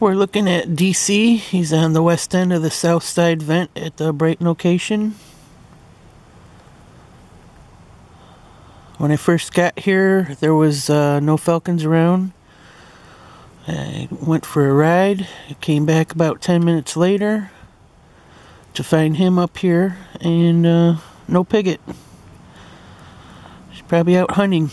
We're looking at DC. He's on the west end of the south side vent at the Brighton location. When I first got here, there was uh, no falcons around. I went for a ride. I came back about 10 minutes later to find him up here and uh, no pigot. He's probably out hunting.